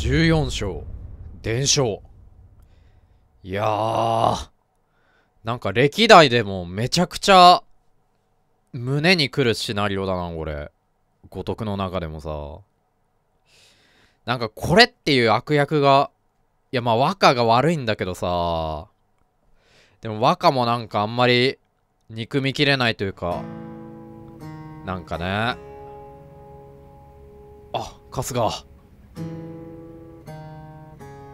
14勝伝承。いやーなんか歴代でもめちゃくちゃ胸にくるシナリオだなこれ。五徳の中でもさ。なんかこれっていう悪役がいやまあ和歌が悪いんだけどさ。でも和歌もなんかあんまり憎みきれないというかなんかね。あ春日。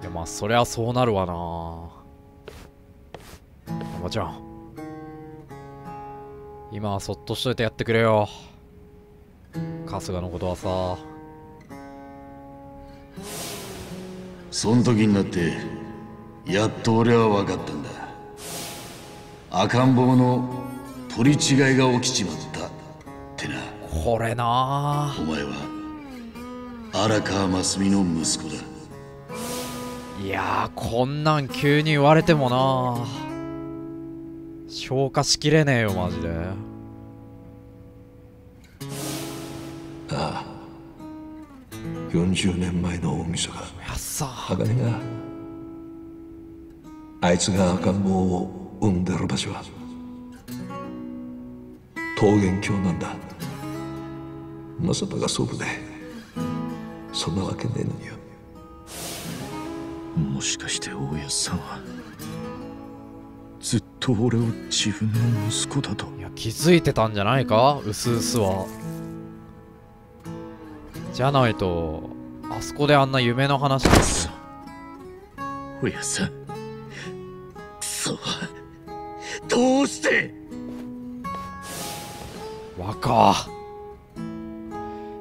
やまあそりゃそうなるわな。山ちゃん。今はそっとしといてやってくれよ。春日のことはさ。そん時になってやっと俺は分かったんだ。赤ん坊の取り違いが起きちまった。ってな。これな。お前は荒川真澄の息子だいやーこんなん急に言われてもな。消化しきれねえよマジで。ああ。40年前の大晦日。やっさ。鋼があいつが赤ん坊を産んでる場所は桃源郷なんだ。正人が祖父でそんなわけねえのによもしかして大安さんはずっと俺を自分の息子だと？いや気づいてたんじゃないか？うすうすは。じゃないとあそこであんな夢の話くそ大安さん。くそどうして？若。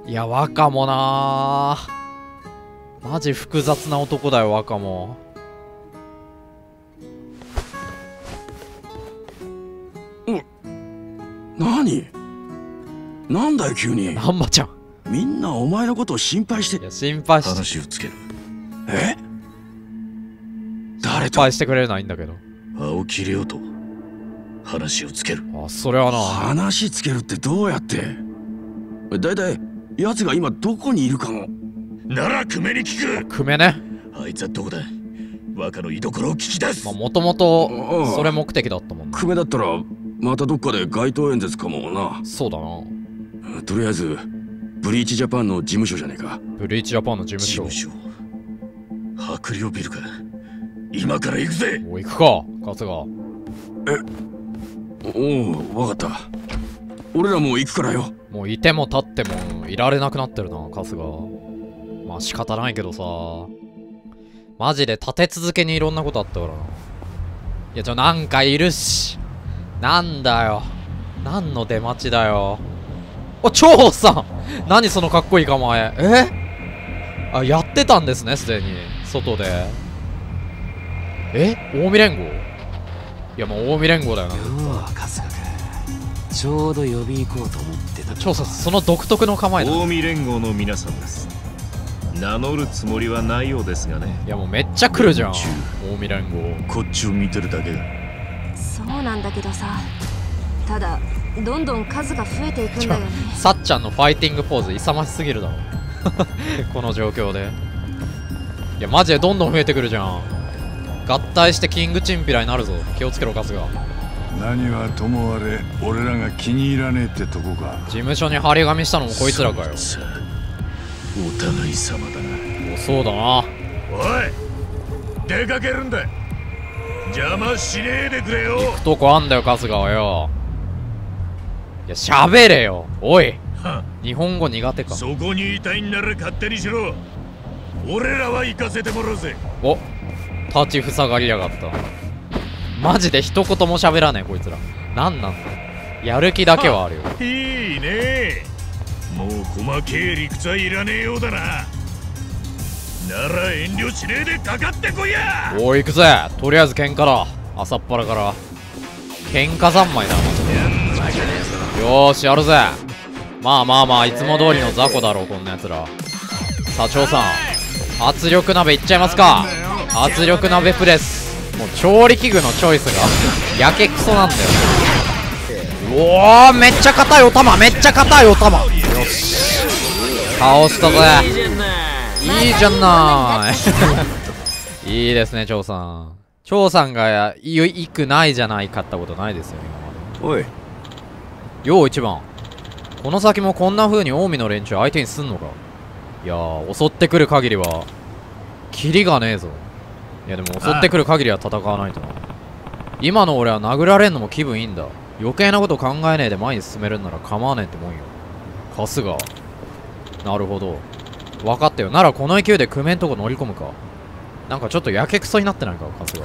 いや若もなマジ複雑な男だよ若も。何？なんだよ急に。難波ちゃん。みんなお前のことを心配して。いや心配し話をつける。え？誰心と配してくれるのはいいんだけど。青木亮と。話をつける。あそれはな。話つけるってどうやって？だいたい奴が今どこにいるかもなら久米に聞く。久米ね。あいつはどこだ？若の居所を聞き出す。まあもともとうんそれ目的だったもんね。久米だったらまたどっかで街頭演説かもな。そうだな。とりあえずブリーチジャパンの事務所じゃねえか。ブリーチジャパンの事事務所。務所？白陵ビルか。今から行くぜ。おい行くか春日。おおわかった。俺らも行くからよ。もういても立ってもいられなくなってるな春日まあ仕方ないけどさ。マジで立て続けにいろんなことあったからな。いやちょなんかいるし。なんだよ。何の出待ちだよ。お長さん。何そのかっこいい構え。え？あやってたんですねすでに。外で。え？近江連合？いやもう近江連合だよな。今日は春日か。ちょうど呼び行こうと思ってた。長さんその独特の構えだ。近江連合の皆さんです名乗るつもりはないようですがね。いやもうめっちゃ来るじゃん。中近江連合こっちを見てるだけだ。そうなんだけどさ。ただどんどん数が増えていくんだよね。さっちゃんのファイティングポーズ勇ましすぎるだろ。この状況で。いやマジでどんどん増えてくるじゃん。合体してキングチンピラになるぞ。気をつけろ春日何はともあれ俺らが気に入らねえってとこか。事務所に張り紙したのもこいつらかよお互い様だな。おそうだな。おい出かけるんだ。邪魔しねえでくれよ。とこあんだよ春日はよ。いや喋れよ。おい。は。日本語苦手か。そこにいたいんなら勝手にしろ。俺らは行かせてもらうぜ。お。立ちふさがりやがった。マジで一言も喋らねえこいつら。なんなんだ。やる気だけはあるよ。いいねもう細けえ理屈はいらねえようだな。なら遠慮しねえでかかってこいや。おい行くぜ。とりあえず喧嘩だ。朝っぱらから。喧嘩三昧だ。よーしやるぜ。まあまあまあいつも通りの雑魚だろうこんなやつら。社長さん圧力鍋いっちゃいますか。圧力鍋プレス。もう調理器具のチョイスがやけくそなんだよ。おおめっちゃ硬いお玉めっちゃ硬いお玉。倒したぜいいじゃない。いいですね張さん。張さんがいいくないじゃないかったことないですよ今まで。おい。よう一番。この先もこんな風に近江の連中相手にすんのか。いやー襲ってくる限りはキリがねえぞ。いやでも襲ってくる限りは戦わないとな。今の俺は殴られんのも気分いいんだ。余計なこと考えねえで前に進めるんなら構わねえってもんよ春日。なるほど。分かったよ。ならこの勢いで久米んとこ乗り込むか。なんかちょっとやけくそになってないか春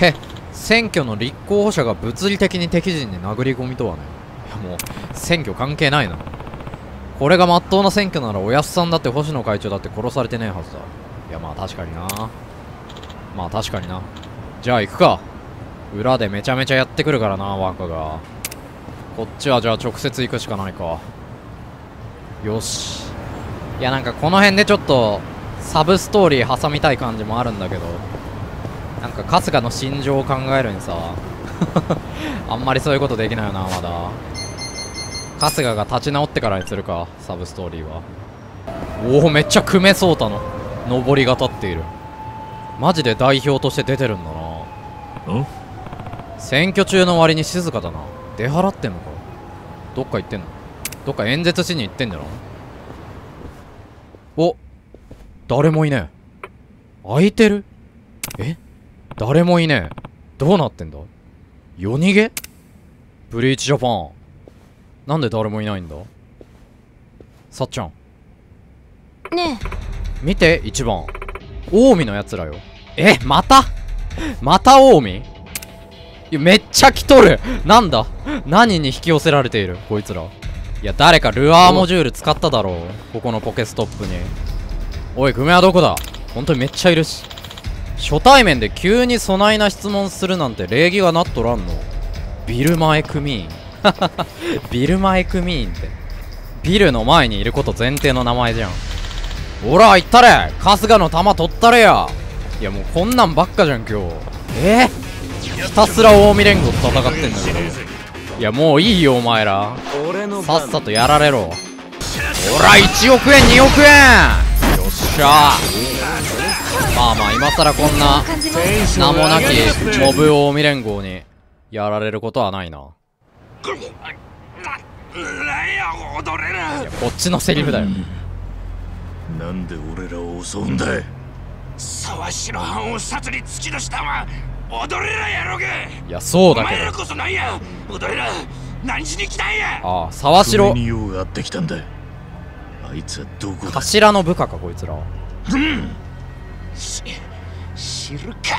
日へ選挙の立候補者が物理的に敵陣に殴り込みとはね。いやもう選挙関係ないな。これが真っ当な選挙ならおやすさんだって星野会長だって殺されてねえはずだ。いやまあ確かにな。まあ確かにな。じゃあ行くか。裏でめちゃめちゃやってくるからな若が。こっちはじゃあ直接行くしかないかよし。いやなんかこの辺でちょっとサブストーリー挟みたい感じもあるんだけどなんか春日の心情を考えるにさ あんまりそういうことできないよなまだ。春日が立ち直ってからにするかサブストーリーは。おおめっちゃ久米壮太の上りが立っている。マジで代表として出てるんだな。ん？選挙中の割に静かだな。出払ってんのか？どっか行ってんの？どっか演説しに行ってんじゃないお誰もいねえ。空いてる？え？誰もいねえ。どうなってんだ？夜逃げ？ブリーチジャパン。なんで誰もいないんだ？さっちゃん。ね見て一番。近江のやつらよ。え？また？また近江？いやめっちゃ来とる。なんだ？何に引き寄せられている？こいつらいや誰かルアーモジュール使っただろう。ここのポケストップに。おい久米はどこだ？本当にめっちゃいるし。初対面で急にそないな質問するなんて礼儀がなっとらんの。ビルマエクミーンビルマエクミーンって。ビルの前にいること前提の名前じゃん。ほら行ったれ。春日の弾取ったれや。いやもうこんなんばっかじゃん今日。え？ひたすら近江連合と戦ってんだけど。いやもういいよお前ら。さっさとやられろ。ほら1億円2億円。よっしゃ。まあまあ今更こんな名もなきモブ近江連合にやられることはないな。こっちのセリフだよ。なんで俺らを襲うんだ沢城藩を殺に突き出したわ踊れらやろうが。いやそうだお前らけどこそなんや。踊れら何しに来たんや。ああ沢城。に用があってきたんだ。あいつはどこだ？頭の部下かこいつらし知るか。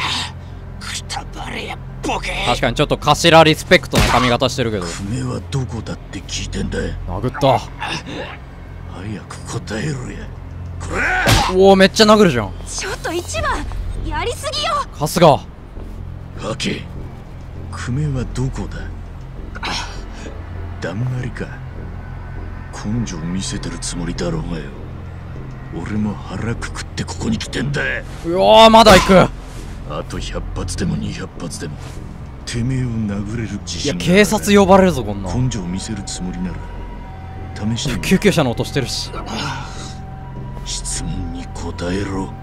くたばれやボケ。確かにちょっと頭リスペクトな髪型してるけど。久米はどこだって聞いてんだ。殴った。早く答えろや。おおめっちゃ殴るじゃん。ちょっと一番やりすぎよ。春日ハケ久米はどこだ？だんまりか。根性見せてるつもりだろうがよ。俺も腹くくってここに来てんだ。うわーまだ行く。あと100発でも200発でも。てめえを殴れる自い。や警察呼ばれるぞこんなん根性見せるつもりなら。試してみ救急車の音してるし。質問に答えろ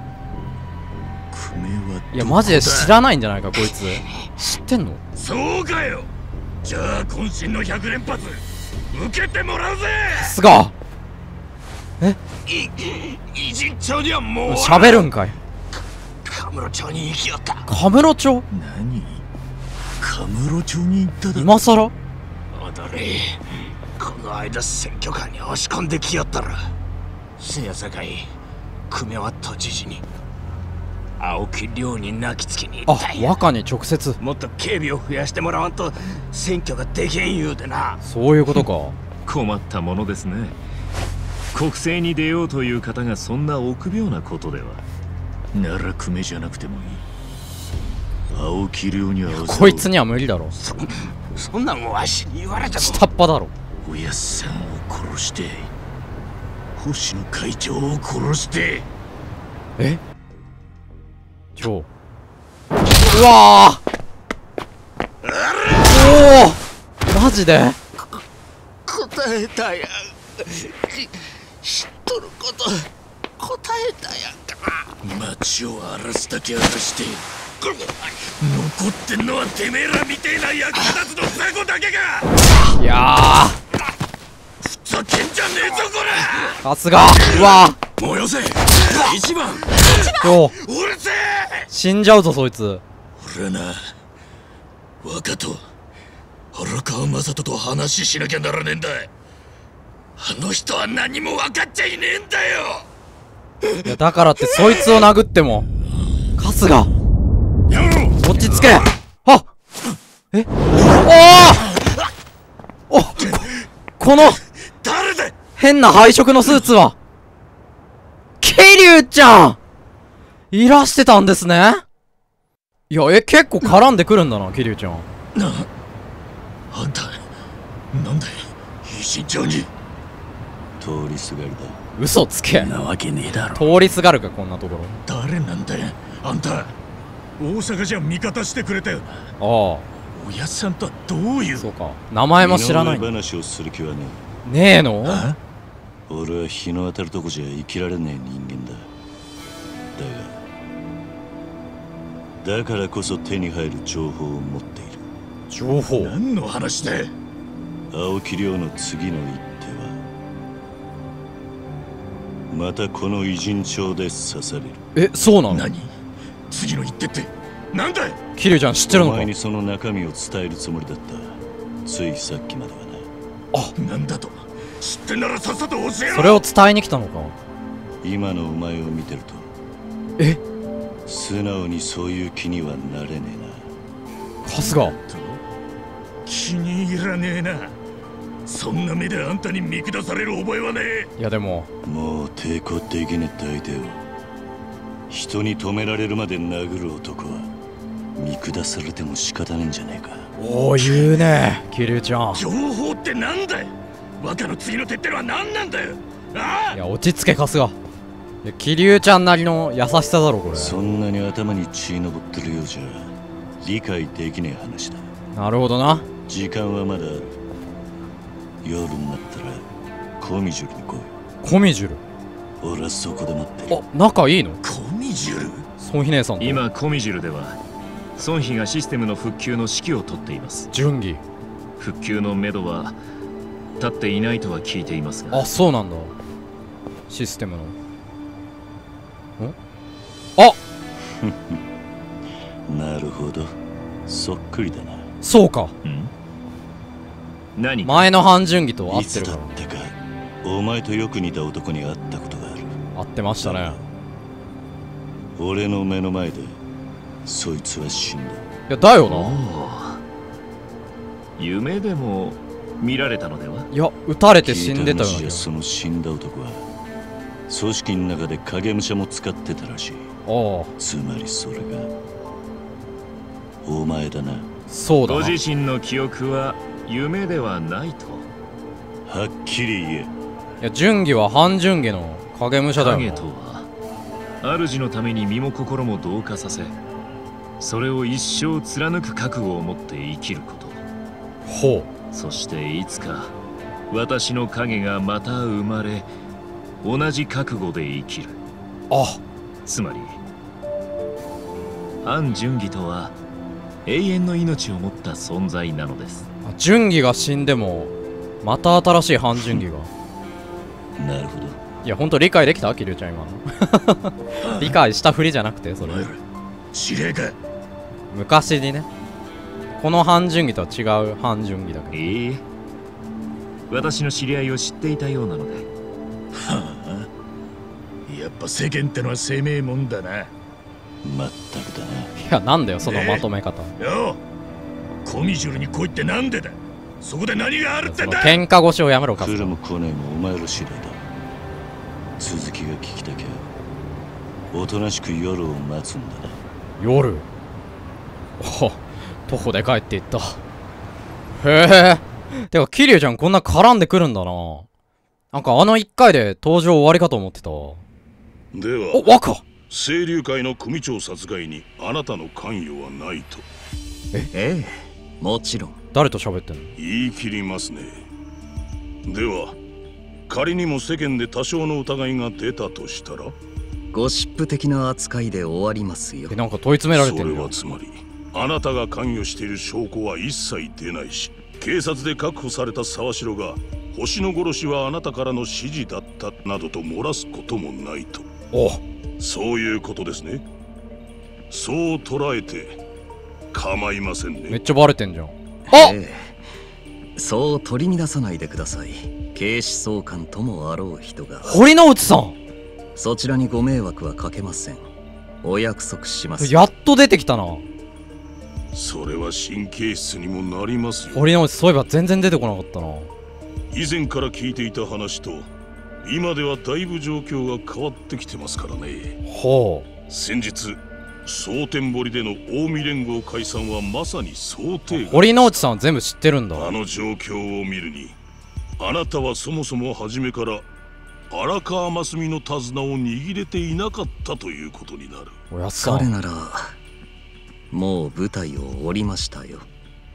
いやマジで知らないんじゃないかこいつ。知ってんの？そうかよ。じゃあ渾身の100連発受けてもらうぜ。すが。い偉人町にはもう。喋るんかい。カムロ町に行きよった。カムロ町？何？カムロ町に行っただ今さら踊れこの間選挙カーに押し込んできよったら。せやさかい久米は都知事に青木亮に泣きつきに行あ若に直接。もっと警備を増やしてもらわんと選挙ができへん言うてな。そういうことか。困ったものですね。国政に出ようという方がそんな臆病なことでは。なら久米じゃなくてもいい。青木亮にはこいつには無理だろ。そそんなんわしに言われても下っ端だろ。おやっさんを殺して星野会長を殺して。え？超うわー。おおマジで？答えたやし知っとること。答えたやんか。町を荒らすだけ荒らして残ってんのはてめえらみてえな役立つの雑魚だけか。いやふざけんじゃねえぞこーさすが。うわら燃やせ。一番。ようるせえ死んじゃうぞそいつ。俺はな。若と荒川雅人と話しなきゃならねえんだあの人は何も分かっちゃいねえんだよ。いやだからってそいつを殴っても。春日。落ち着け。あえ？おおおこの。変な配色のスーツは桐生ちゃんいらしてたんですね？いや、え、結構絡んでくるんだな、桐生ちゃん。なあんたなんで慎重に。通りすがりだ。嘘つけ。なわけねえだろ。通りすがるか、こんなところ。誰なんだよあんた大阪じゃ味方してくれたよなああ、おやっさんとはどういう？そうか。名前も知らない話をする気はねねえの？あ？俺は日の当たるとこじゃ生きられねえ人間だだからこそ手に入る情報を持っている。情報？何の話だ？よ青木亮の次の一手はまたこの偉人帳で刺される。え、そうなの？何？次の一手って？なんだよ桐生ちゃん知ってるのか？お前にその中身を伝えるつもりだった。ついさっきまではななんだと？知ってんならさっさと教えろ！それを伝えに来たのか？今のお前を見てると。え？素直にそういう気にはなれね春日。と気に入らねえな。そんな目であんたに見下される覚えはねえ。いやでも、えなもう抵抗できねえって相手を。人に止められるまで殴る男は見下されても仕方ねえんじゃねえか。おお、言うね。桐生ちゃん。情報ってなんだよ。若の次の手ってのは何なんだよ。あ。いや、落ち着け、春日。いや、桐生ちゃんなりの優しさだろ、これ。そんなに頭に血昇ってるようじゃ理解できねえ話だなるほどな。時間はまだある夜になったらコミジュルに来いコミジュル？俺はそこで待ってるあ、仲いいの？コミジュル？ソンヒ姉さんと。今コミジュルでは孫妃がシステムの復旧の指揮を取っています順義。復旧のめどは立っていないとは聞いていますがあ、そうなんだ。システムの。んあ なるほど。そっくりだな。そうか。ん？何？か前の半順義と合ってるから。だってかお前とよく似た男に会ったことがある。合ってましたね。俺の目の前でそいつは死んだ。いや、だよおな。お夢でも見られたのでは？いや、撃たれて死んでたような気が話じゃその死んだ男は組織の中で影武者も使ってたらしい。ああ、つまりそれがお前だな。そうだな。ご自身の記憶は夢ではないと。はっきり言え。いや、順義は半順義の影武者だよ。な影と。は主のために身も心も同化させそれを一生貫く覚悟を持って生きること。ほそしていつか私の影がまた生まれ同じ覚悟で生きるう。あ、つまり安順義とは永遠の命を持った存在なのです順義が死んでも、また新しい半順義が。なるほどいや、ほんと理解できた？桐生ちゃん今の。理解したふりじゃなくて、それ司令か昔にね。この半順義とは違う半順義だけど。ええ私の知り合いを知っていたようなのでやっぱ世間ってのは生命もんだな。まったくだな。いや、なんだよ、そのまとめ方。よう。コミジュルに来いってなんでだ。そこで何があるってだ。喧嘩腰をやめろ、カ来スるも来ねえもお前ら次第だ。続きが聞きたきゃおとなしく夜を待つんだな。夜？お徒歩で帰っていった。へえ。てか桐生ちゃんこんな絡んでくるんだな。なんかあの一回で登場終わりかと思ってたわでおは若。清流会の組長殺害にあなたの関与はないと。ええもちろん。誰と喋ってんの？言い切りますね。では仮にも世間で多少の疑いが出たとしたら？ゴシップ的な扱いで終わりますよ。えなんか問い詰められてそれはつまりあなたが関与している証拠は一切出ないし警察で確保された沢城が星の殺しはあなたからの指示だったなどと漏らすこともないとおそういうことですね。そう捉えて構いませんね。めっちゃバレてんじゃん。ええ。そう取り乱さないでください。警視総監ともあろう人が。堀之内さん！そちらにご迷惑はかけません。お約束します。やっと出てきたな。それは神経質にもなりますよ。堀之内そういえば全然出てこなかったな。以前から聞いていた話と今ではだいぶ状況が変わってきてますからね。ほ先日蒼天堀での近江連合解散はまさに想定外。堀之内さんは全部知ってるんだ。あの状況を見るにあなたはそもそも初めから荒川真澄の手綱を握れていなかったということになる。おやっさん。彼ならもう舞台を降りましたよ。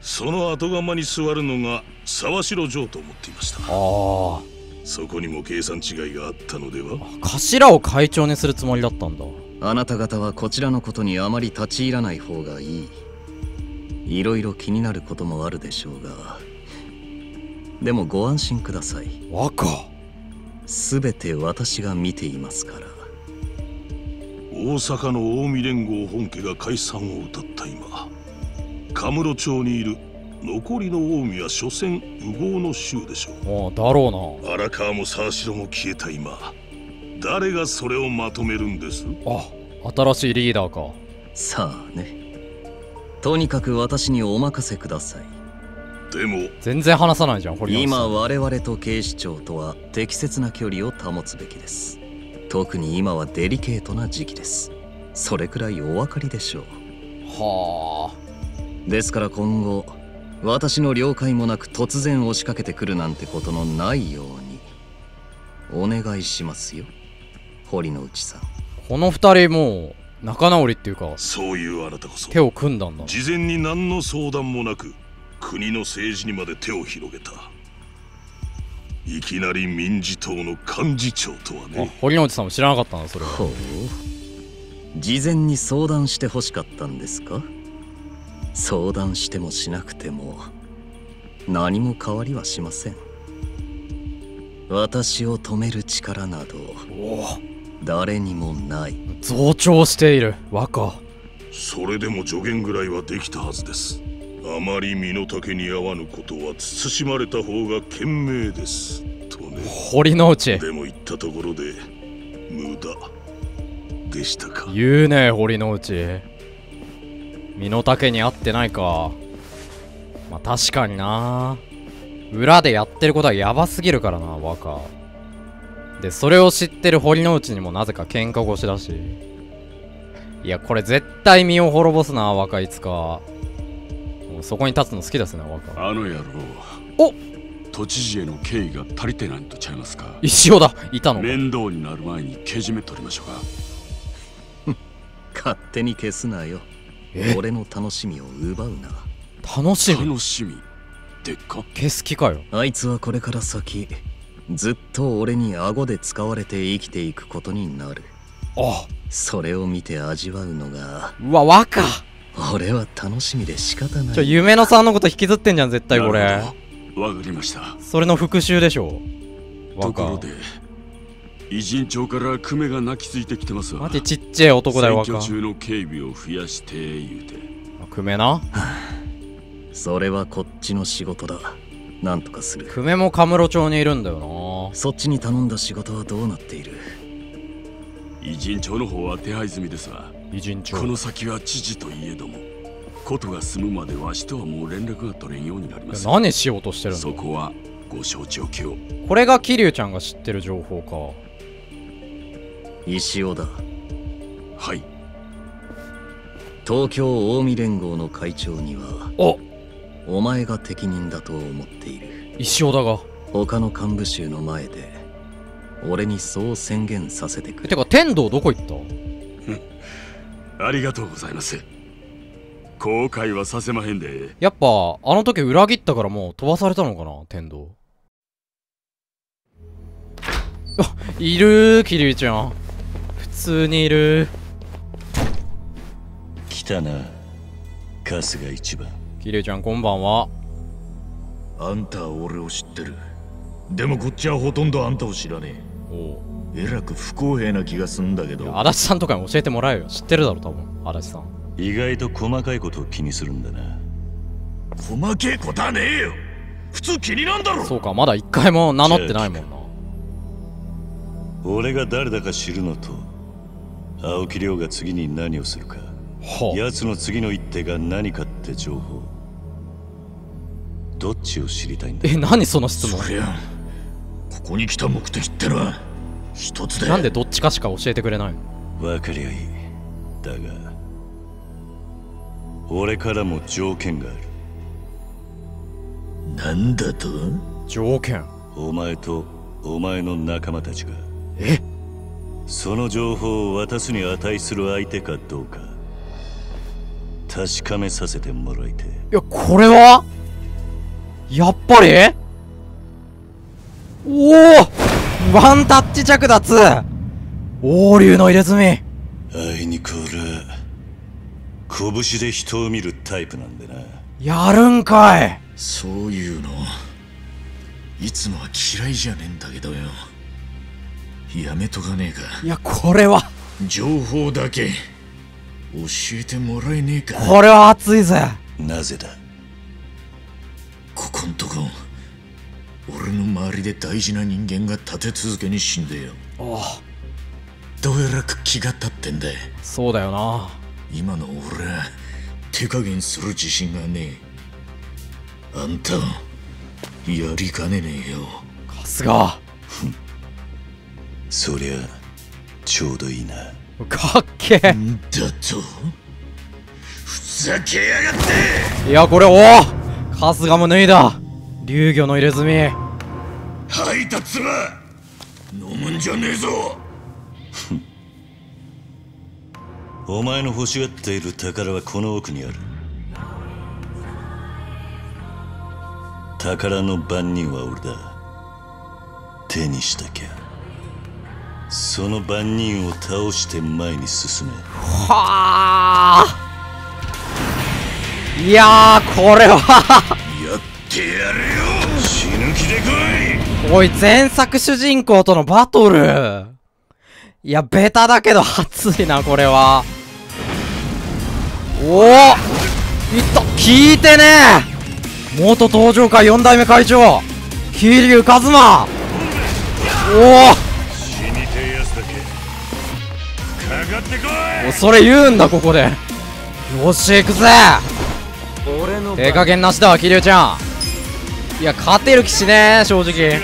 その後釜に座るのが沢城城と思っていました。ああそこにも計算違いがあったのでは？頭を会長にするつもりだったんだ。あなた方はこちらのことにあまり立ち入らない方がいい。いろいろ気になることもあるでしょうが。でもご安心ください。若。すべて私が見ていますから。大阪の近江連合本家が解散を謳った今カムロ町にいる残りの近江は所詮右往の衆でしょう。ああだろうな。荒川も沢城も消えた今。誰がそれをまとめるんです？あ新しいリーダーか。さあね。とにかく私にお任せください。でも全然話さないじゃん堀之内さ今ん我々と警視庁とは適切な距離を保つべきです。特に今はデリケートな時期です。それくらいお分かりでしょう。はですから今後私の了解もなく突然押しかけてくるなんてことのないようにお願いしますよ堀之内さん。あこの二人もう仲直りっていうかそういうあなたこそ手を組んだんだ。事前に何の相談もなく国の政治にまで手を広げた。いきなり民事党の幹事長とはあね堀之内さんも知らなかったんだそれは。ほう。事前に相談してほしかったんですか？相談してもしなくても何も変わりはしません。私を止める力など誰にもない。増長している若。それでも助言ぐらいはできたはずです。あまり身の丈に合わぬことは慎まれた方が賢明です。とね。堀之内。でも言ったところで無駄。でしたか。言うね堀之内身の丈に合ってないか。まあ確かにな。裏でやってることはヤバすぎるからな若でそれを知ってる堀之内にもなぜか喧嘩腰だし。いやこれ絶対身を滅ぼすな若いつか。もうそこに立つの好きですね若あの野郎。お！都知事への敬意が足りてないんとちゃいますか。石尾だいたの。か面倒になる前にけじめ取りましょうか。勝手に消すなよ。え俺の楽しみを奪うな。楽しみ？楽しみ？でっか？消す気かよ。あいつはこれから先ずっと俺に顎で使われて生きていくことになる。あ。それを見て味わうのがうわ若。俺は楽しみで仕方ない。ちょ夢のさんのこと引きずってんじゃん絶対これ。わかりました。それの復讐でしょ。若。ところで偉人町から久米が泣きついてきてますわ。マジちっちゃい男だよ若。中の警備を増やして言うて。久米な。それはこっちの仕事だ。なんとかする。久米もカムロ町にいるんだよそっちに頼んだ仕事はどうなっている？偉人町の方は手配済みですわ。偉人町。この先は知事といえどもことが済むまでわしとはもう連絡が取れんようになります。何しようとしてるんだそこはご承知おきを。これが桐生ちゃんが知ってる情報か石尾だ。はい。東京近江連合の会長にはお。お前が適任だと思っている。石尾だが。他の幹部衆の前で俺にそう宣言させてくれ。てか天童どこ行った？ありがとうございます。後悔はさせまへんで。やっぱあの時裏切ったからもう飛ばされたのかな天童。いるーキリュウちゃん。普通にいる。来たな。春日一番。キリュウちゃんこんばんは。あんたは俺を知ってる。でもこっちはほとんどあんたを知らねえ。えらく不公平な気がすんだけど。足立さんとかに教えてもらえよ。知ってるだろ多分。足立さん。意外と細かいことを気にするんだな。細けえことはねえよ。普通気になんだろ。そうかまだ一回も名乗ってないもんな。俺が誰だか知るのと青木亮が次に何をするか。奴の次の一手が何かって情報。どっちを知りたいんだ？え何その質問？ここに来た目的ってのは一つだなんでどっちかしか教えてくれないの？わかりゃいい。だが俺からも条件がある。なんだと？条件。お前とお前の仲間たちが。え？その情報を渡すに値する相手かどうか確かめさせてもらいていやこれは？やっぱり？おおワンタッチ着脱！王竜の入れ墨！あいにく俺は拳で人を見るタイプなんでな。やるんかい！そういうの。いつもは嫌いじゃねえんだけどよやめとかねえか。いやこれは。情報だけ教えてもらえねえか。これは熱いぜ。なぜだ？ここんとこ。俺の周りで大事な人間が立て続けに死んでよ。おどうやらく気が立ってんだ。そうだよな。今の俺は手加減する自信がねえ。あんたやりかねねえよ。春日そりゃちょうどいいなかっけえんだとふざけやがっていやこれおお春日も脱いだ竜魚の入れ墨吐いたつら飲むんじゃねえぞお前の欲しがっている宝はこの奥にある宝の番人は俺だ手にしたきゃその番人を倒して前に進め。はあ。いやーこれは。やってやるよ。死ぬ気で来い。おい前作主人公とのバトル。いやベタだけど熱いなこれは。おおいった聞いてね。元登場会4代目会長桐生一馬。おおおそれ言うんだここで。よし行くぜ。俺のええ加減なしだわ桐生ちゃん。いや勝てる気しねえ正直。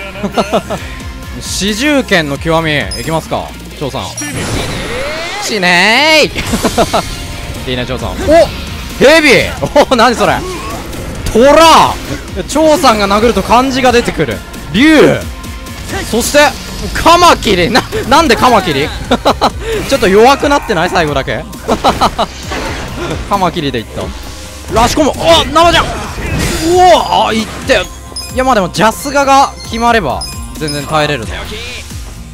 四重剣の極み。いきますか張さん。しねーい。いいね張さん。おヘビお何それ。トラ張さんが殴ると漢字が出てくる。竜。そしてカマキリ？ななんでカマキリ？ちょっと弱くなってない？最後だけ？カマキリでいった。ラシコムあ生じゃん！うおあいっていやまあでもジャスガが決まれば全然耐えれるぞ。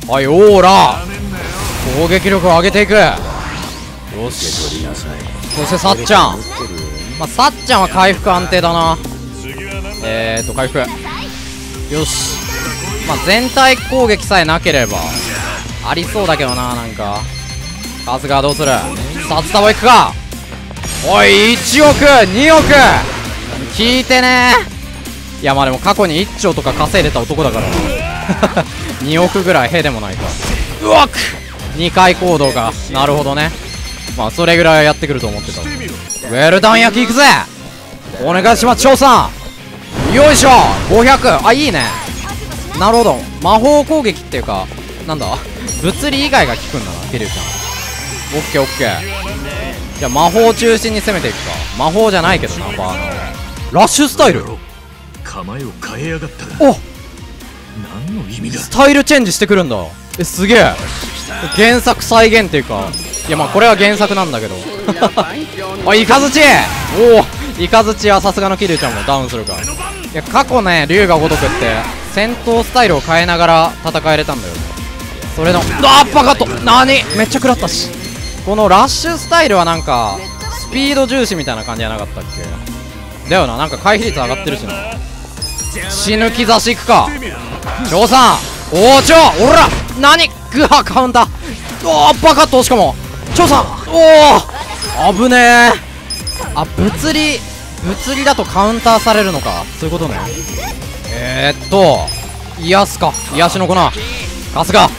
はいオーラ！攻撃力を上げていく。よし。そしてさっちゃん。まあさっちゃんは回復安定だな。えーと回復。よし。まあ全体攻撃さえなければありそうだけどななんか。春日はどうする？札束いくか？おい1億！2億！聞いてね。いやまあでも過去に1兆とか稼いでた男だから。2億ぐらいへでもないか。うわっ！2回行動か。なるほどね。まあそれぐらいはやってくると思ってた。ウェルダン焼きいくぜ！お願いします張さん！よいしょ！500あいいね。なるほど。魔法攻撃っていうかなんだ？物理以外が効くんだなケリュウちゃん。オッケーオッケー。じゃあ魔法中心に攻めていくか。魔法じゃないけどなバーナーラッシュスタイル。構えを変えやがったお何の意味だ？スタイルチェンジしてくるんだ。えすげえ。原作再現っていうか。いやまあこれは原作なんだけど。あイカズチ。おおイカズチはさすがのキリュウちゃんもダウンするか。いや過去ね竜が如くって戦闘スタイルを変えながら戦えれたんだよそれのあーバカット何？めっちゃ食らったし。このラッシュスタイルはなんかスピード重視みたいな感じじゃなかったっけ？だよななんか回避率上がってるしな。死ぬ兆しいくか。張さんおおちょおら何？グハカウンター。おおバカッとしかも。張さんおお危ねえ。あ物理物理だとカウンターされるのか。そういうことね。えー、っと癒すか癒しの粉春日。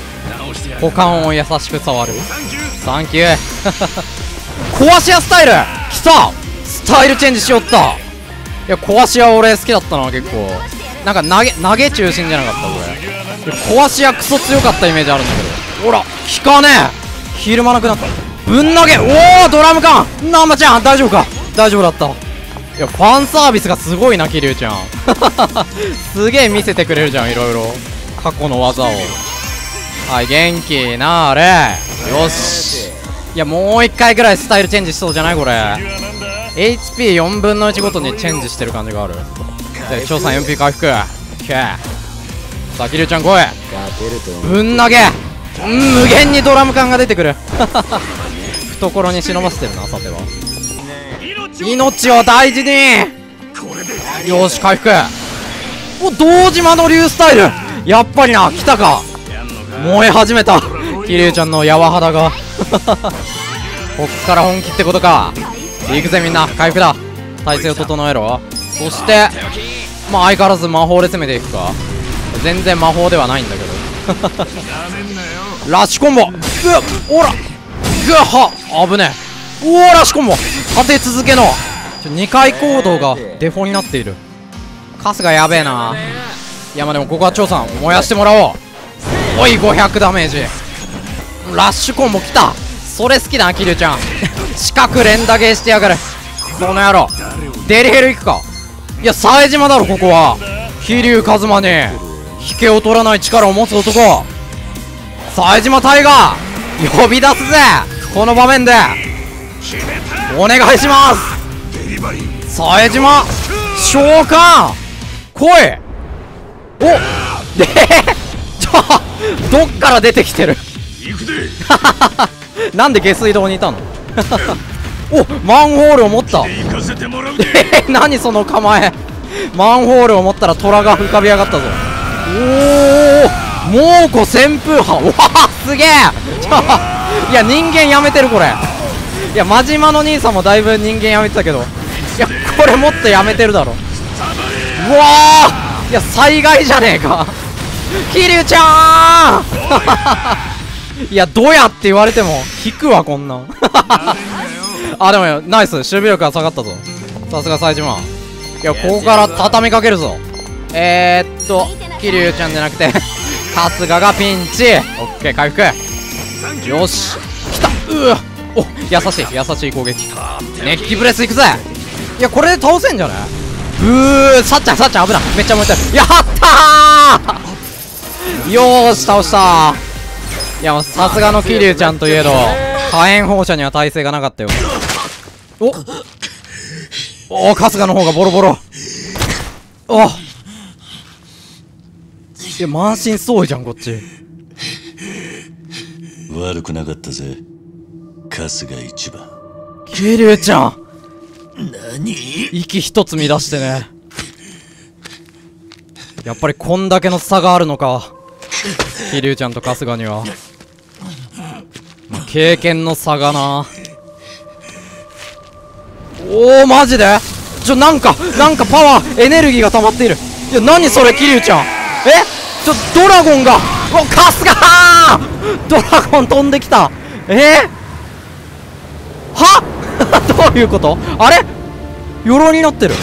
股間を優しく触る。サンキュー。壊し屋スタイル。きた。スタイルチェンジしよった。いや壊し屋俺好きだったな結構。なんか投げ投げ中心じゃなかったこれ。壊し屋クソ強かったイメージあるんだけど。ほら効かねえ。ひるまなくなった。ぶん投げ。おおドラム缶。生ちゃん大丈夫か？大丈夫だった。いやファンサービスがすごいな桐生ちゃん。すげえ見せてくれるじゃんいろいろ。過去の技を。はい元気なれ。よし。いやもう一回ぐらいスタイルチェンジしそうじゃないこれ。HP4 分の1ごとにチェンジしてる感じがある。で張さん MP 回復。OK さあ桐生ちゃん来い。ぶん投げ。うん無限にドラム缶が出てくる。懐に忍ばせてるなさては命を大事に。よし回復。お堂島の竜スタイル。やっぱりな来たか。燃え始めた。桐生ちゃんの柔肌が。こっから本気ってことか。行くぜみんな。回復だ。体勢を整えろ。そしてまあ相変わらず魔法で攻めていくか。全然魔法ではないんだけど。ラッシュコンボ。ぐっおら。ぐっは。危ねえ。おおラッシュコンボ立て続けの。ちょ2回行動がデフォになっている。カスがやべえな。いやまあでもここは張さん燃やしてもらおう。おい500ダメージ。ラッシュコンボ来た。それ好きだな桐生ちゃん。四角連打ゲーしてやがる。この野郎。デリヘル行くか。いや冴島だろここは。桐生一馬に。引けを取らない力を持つ男。冴島タイガー。呼び出すぜ。この場面でお願いします。冴島。召喚。来いお。でちょ どっから出てきてる。なんで下水道にいたの？おマンホールを持った。えー、何その構え。マンホールを持ったら虎が浮かび上がったぞ。おお猛虎旋風波。わあすげえ。いや人間やめてるこれ。いや真島の兄さんもだいぶ人間やめてたけど。いやこれもっとやめてるだろ。うわあいや災害じゃねえか。桐生ちゃん いやどうやって言われても引くわこんなん。あでもナイス。守備力が下がったぞ。さすが冴島。いやここから畳みかけるぞ。えー、っと桐生ちゃんじゃなくて 春日がピンチ。オッケー回復。よし。来た。うわ。お優しい優しい攻撃。熱気ブレスいくぜ。いやこれで倒せんじゃない？うーさっちゃんさっちゃん危ない。めっちゃ燃えてる。やったー！よーし倒した。いやさすがの桐生ちゃんといえど火炎放射には耐性がなかったよ。おお春日の方がボロボロ。お。いや満身創痍じゃんこっち。悪くなかったぜ春日一番。桐生ちゃん。何？息一つ乱してね。やっぱりこんだけの差があるのか。桐生ちゃんと春日には。経験の差がな。おおマジで？ちょなんかなんかパワーエネルギーが溜まっている。いや何それ桐生ちゃん。え？ちょドラゴンが。お春日！ドラゴン飛んできた。え？は？どういうこと？あれ？鎧になってる。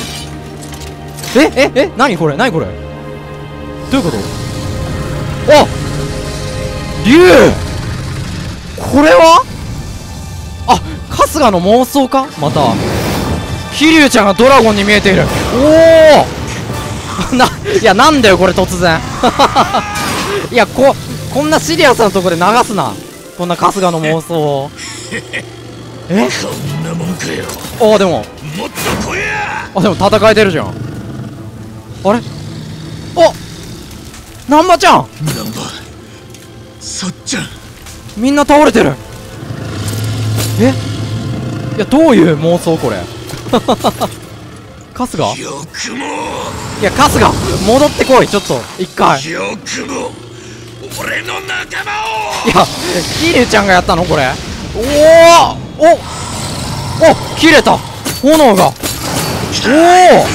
え？え？え？何これ？何これ？どういうこと？あ！竜これは？あ！春日の妄想か？また。桐生ちゃんがドラゴンに見えている。おお ないやなんだよこれ突然。いやここんなシリアスなとこで流すな。こんな春日の妄想を。え？こんなもんかよ。あでも。もっと来いや！あでも戦えてるじゃん。あれ？あ！南波ちゃん！ナンバさっちゃん。みんな倒れてる。え？いやどういう妄想これ？春日？よくも。いや春日戻ってこい。ちょっと一回。いよくも。俺の仲間を。や桐生ちゃんがやったのこれ。おおおお切れた。炎が。おお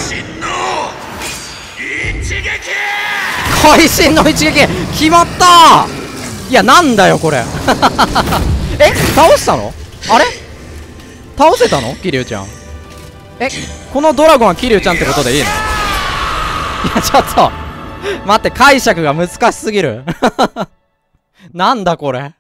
会心の一撃。決まった。いやなんだよこれ。え倒したの？あれ？倒せたの？桐生ちゃん。えこのドラゴンは桐生ちゃんってことでいいの？いやちょっと。待って解釈が難しすぎる。なんだこれ？